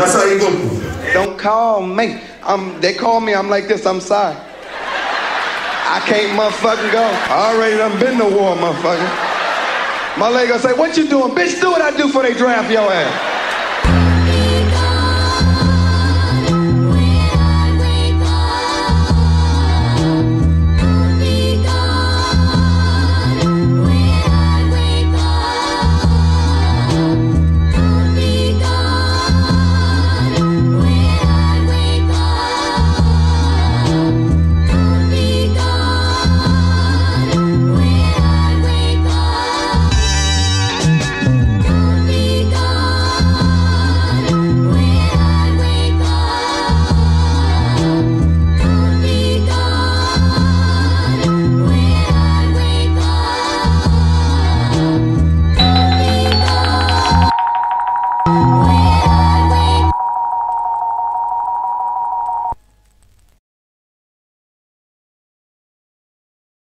That's how you go. Don't call me. I'm, they call me, I'm like this, I'm sorry. I can't motherfucking go. I already done been to war, motherfucker. My leg gonna say, what you doing? Bitch, do what I do for they draft your ass.